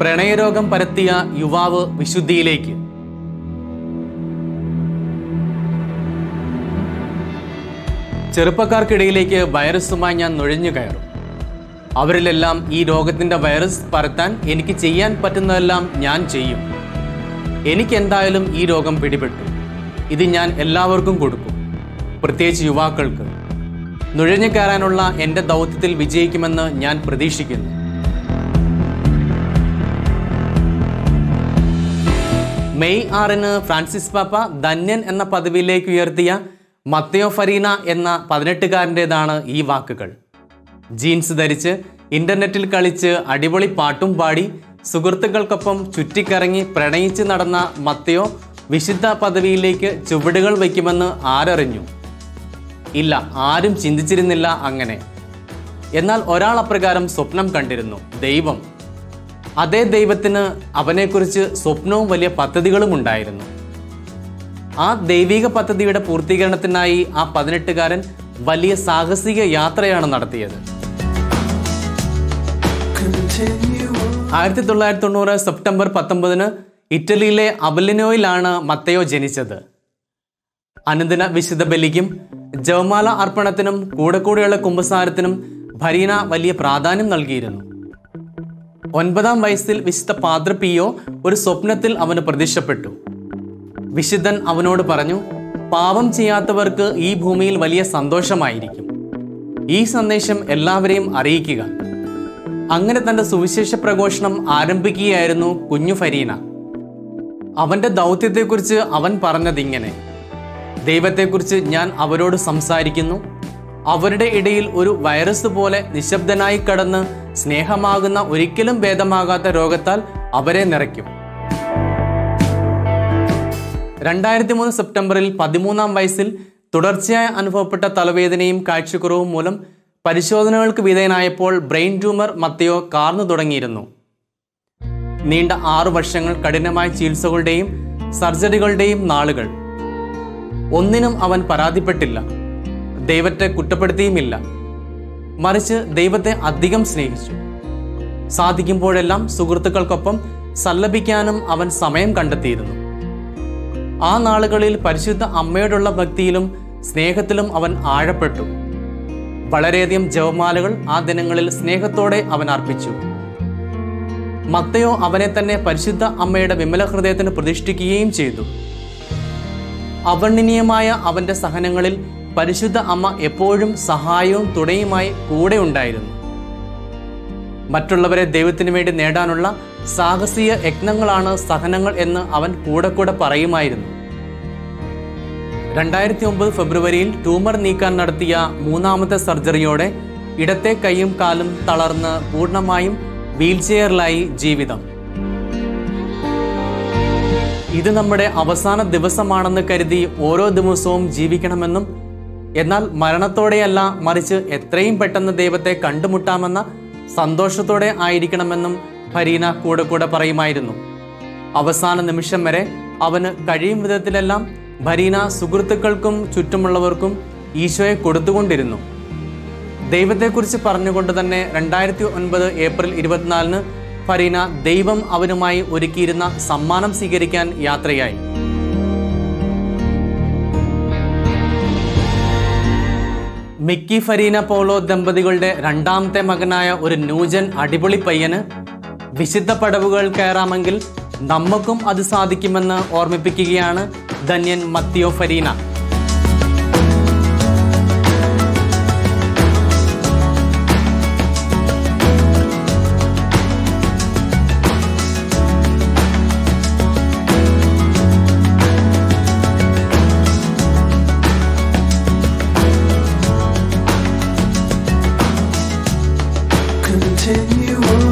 പ്രണയരോഗം പരത്തിയ യുവാവ് വിശുദ്ധിയിലേക്ക്. ചെറുപ്പക്കാർക്കിടയിലേക്ക് വൈറസുമായി ഞാൻ നുഴഞ്ഞു കയറും. അവരിലെല്ലാം ഈ രോഗത്തിന്റെ വൈറസ് പരത്താൻ എനിക്ക് ചെയ്യാൻ പറ്റുന്നതെല്ലാം ഞാൻ ചെയ്യും. എനിക്ക് എന്തായാലും ഈ രോഗം പിടിപെട്ടു. ഇത് ഞാൻ എല്ലാവർക്കും കൊടുക്കും. പ്രത്യേകിച്ച് യുവാക്കൾക്ക്. നുഴഞ്ഞു കയറാനുള്ള എന്റെ ദൗത്യത്തിൽ വിജയിക്കുമെന്ന് ഞാൻ പ്രതീക്ഷിക്കുന്നു. മെയ് ആറിന് ഫ്രാൻസിസ് പാപ്പ ധന്യൻ എന്ന പദവിയിലേക്ക് ഉയർത്തിയ മത്തയോ ഫരീന എന്ന പതിനെട്ടുകാരന്റെതാണ് ഈ വാക്കുകൾ. ജീൻസ് ധരിച്ച് ഇന്റർനെറ്റിൽ കളിച്ച് അടിപൊളി പാട്ടും പാടി സുഹൃത്തുക്കൾക്കൊപ്പം ചുറ്റിക്കറങ്ങി പ്രണയിച്ച് നടന്ന മത്തയോ വിശുദ്ധ പദവിയിലേക്ക് ചുവടുകൾ വയ്ക്കുമെന്ന് ആരറിഞ്ഞു. ഇല്ല ആരും ചിന്തിച്ചിരുന്നില്ല അങ്ങനെ. എന്നാൽ ഒരാൾ അപ്രകാരം സ്വപ്നം കണ്ടിരുന്നു. ദൈവം അതേ ദൈവത്തിന് അവനെക്കുറിച്ച് സ്വപ്നവും വലിയ പദ്ധതികളും ഉണ്ടായിരുന്നു. ആ ദൈവിക പദ്ധതിയുടെ പൂർത്തീകരണത്തിനായി ആ പതിനെട്ടുകാരൻ വലിയ സാഹസിക യാത്രയാണ് നടത്തിയത്. ആയിരത്തി തൊള്ളായിരത്തി തൊണ്ണൂറ് സെപ്റ്റംബർ പത്തൊമ്പതിന് ഇറ്റലിയിലെ അബലിനോയിലാണ് മത്തയോ ജനിച്ചത്. അനുദിന വിശുദ്ധ ബലിക്കും ജവമാല അർപ്പണത്തിനും കൂടെ കൂടെയുള്ള കുമ്പസാരത്തിനും ഭരീന വലിയ പ്രാധാന്യം നൽകിയിരുന്നു. ഒൻപതാം വയസ്സിൽ വിശുദ്ധ പാദ്ര പിയോ ഒരു സ്വപ്നത്തിൽ അവന് പ്രത്യക്ഷപ്പെട്ടു. വിശുദ്ധൻ അവനോട് പറഞ്ഞു പാപം ചെയ്യാത്തവർക്ക് ഈ ഭൂമിയിൽ വലിയ സന്തോഷമായിരിക്കും. ഈ സന്ദേശം എല്ലാവരെയും അറിയിക്കുക. അങ്ങനെ തന്റെ സുവിശേഷ പ്രഘോഷണം ആരംഭിക്കുകയായിരുന്നു കുഞ്ഞു ഫരീന. അവന്റെ ദൗത്യത്തെക്കുറിച്ച് അവൻ പറഞ്ഞതിങ്ങനെ ദൈവത്തെക്കുറിച്ച് ഞാൻ അവരോട് സംസാരിക്കുന്നു. അവരുടെ ഇടയിൽ ഒരു വൈറസ് പോലെ നിശബ്ദനായി കടന്ന് സ്നേഹമാകുന്ന ഒരിക്കലും ഭേദമാകാത്ത രോഗത്താൽ അവരെ നിറയ്ക്കും. രണ്ടായിരത്തി മൂന്ന് സെപ്റ്റംബറിൽ പതിമൂന്നാം വയസ്സിൽ തുടർച്ചയായി അനുഭവപ്പെട്ട തലവേദനയും കാഴ്ചക്കുറവും മൂലം പരിശോധനകൾക്ക് വിധേയനായപ്പോൾ ബ്രെയിൻ ട്യൂമർ മത്തയോ കാർന്നു തുടങ്ങിയിരുന്നു. നീണ്ട ആറു വർഷങ്ങൾ കഠിനമായ ചികിത്സകളുടെയും സർജറികളുടെയും നാളുകൾ. ഒന്നിനും അവൻ പരാതിപ്പെട്ടില്ല. ദൈവത്തെ കുറ്റപ്പെടുത്തിയുമില്ല. മറിച്ച് ദൈവത്തെ അധികം സ്നേഹിച്ചു. സാധിക്കുമ്പോഴെല്ലാം സുഹൃത്തുക്കൾക്കൊപ്പം സല്ലപിക്കാനും അവൻ സമയം കണ്ടെത്തിയിരുന്നു. ആ നാളുകളിൽ പരിശുദ്ധ അമ്മയോടുള്ള ഭക്തിയിലും സ്നേഹത്തിലും അവൻ ആഴപ്പെട്ടു. വളരെയധികം ജവമാലകൾ ആ ദിനങ്ങളിൽ സ്നേഹത്തോടെ അവൻ അർപ്പിച്ചു. മത്തയോ അവനെ തന്നെ പരിശുദ്ധ അമ്മയുടെ വിമല ഹൃദയത്തിന് പ്രതിഷ്ഠിക്കുകയും ചെയ്തു. അവർണനീയമായ അവന്റെ സഹനങ്ങളിൽ പരിശുദ്ധ അമ്മ എപ്പോഴും സഹായവും തുണയുമായി കൂടെ ഉണ്ടായിരുന്നു. മറ്റുള്ളവരെ ദൈവത്തിനു വേണ്ടി നേടാനുള്ള സാഹസിക യജ്ഞങ്ങളാണ് സഹനങ്ങൾ എന്ന് അവൻ കൂടെ കൂടെ പറയുമായിരുന്നു. രണ്ടായിരത്തി ഒമ്പത് ഫെബ്രുവരിയിൽ ട്യൂമർ നീക്കാൻ നടത്തിയ മൂന്നാമത്തെ സർജറിയോടെ ഇടത്തെ കൈയും കാലും തളർന്ന് പൂർണമായും വീൽചെയറിലായി ജീവിതം. ഇത് നമ്മുടെ അവസാന ദിവസമാണെന്ന് കരുതി ഓരോ ദിവസവും ജീവിക്കണമെന്നും എന്നാൽ മരണത്തോടെയല്ല മറിച്ച് എത്രയും പെട്ടെന്ന് ദൈവത്തെ കണ്ടുമുട്ടാമെന്ന സന്തോഷത്തോടെ ആയിരിക്കണമെന്നും ഫരീന കൂടെ കൂടെ പറയുമായിരുന്നു. അവസാന നിമിഷം വരെ അവന് കഴിയും വിധത്തിലെല്ലാം ഭരീന സുഹൃത്തുക്കൾക്കും ചുറ്റുമുള്ളവർക്കും ഈശോയെ കൊടുത്തുകൊണ്ടിരുന്നു. ദൈവത്തെക്കുറിച്ച് പറഞ്ഞുകൊണ്ട് തന്നെ രണ്ടായിരത്തി ഒൻപത് ഏപ്രിൽ ഇരുപത്തിനാലിന് ഫരീന ദൈവം അവനുമായി ഒരുക്കിയിരുന്ന സമ്മാനം സ്വീകരിക്കാൻ യാത്രയായി. മിക്കി ഫരീന പോളോ ദമ്പതികളുടെ രണ്ടാമത്തെ മകനായ ഒരു ന്യൂജൻ അടിപൊളി പയ്യന് വിശുദ്ധ പടവുകൾ കയറാമെങ്കിൽ നമുക്കും അത് സാധിക്കുമെന്ന് ഓർമ്മിപ്പിക്കുകയാണ് ധന്യൻ മത്തിയോ ഫരീന. Continue on.